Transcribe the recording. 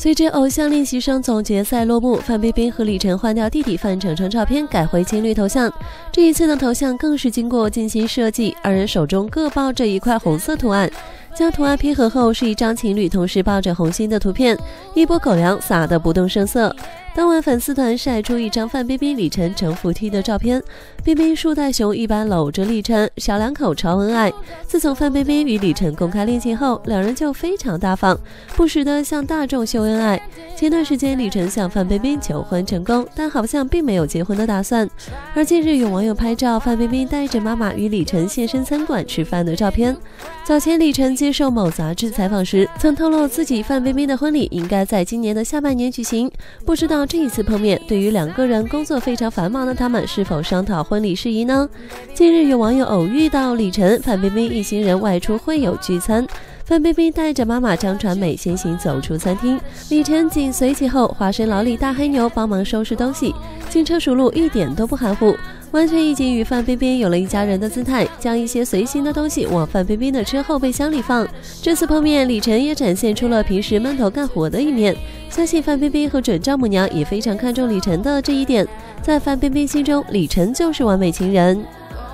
随着《偶像练习生》总决赛落幕，范冰冰和李晨换掉弟弟范丞丞照片，改回情侣头像。这一次的头像更是经过精心设计，二人手中各抱着一块红色图案。将图案拼合后，是一张情侣同时抱着红心的图片，一波狗粮撒得不动声色。当晚，粉丝团晒出一张范冰冰、李晨呈扶梯的照片，冰冰树袋熊一般搂着李晨，小两口超恩爱。自从范冰冰与李晨公开恋情后，两人就非常大方，不时的向大众秀恩爱。前段时间，李晨向范冰冰求婚成功，但好像并没有结婚的打算。而近日，有网友拍照范冰冰带着妈妈与李晨现身餐馆吃饭的照片。早前，李晨接受某杂志采访时，曾透露自己范冰冰的婚礼应该在今年的下半年举行，不知道。这一次碰面，对于两个人工作非常繁忙的他们，是否商讨婚礼事宜呢？近日有网友偶遇到李晨、范冰冰一行人外出会友聚餐，范冰冰带着妈妈张传美先行走出餐厅，李晨紧随其后，化身老李大黑牛帮忙收拾东西，轻车熟路，一点都不含糊。完全已经与范冰冰有了一家人的姿态，将一些随行的东西往范冰冰的车后备箱里放。这次碰面，李晨也展现出了平时闷头干活的一面。相信范冰冰和准丈母娘也非常看重李晨的这一点，在范冰冰心中，李晨就是完美情人。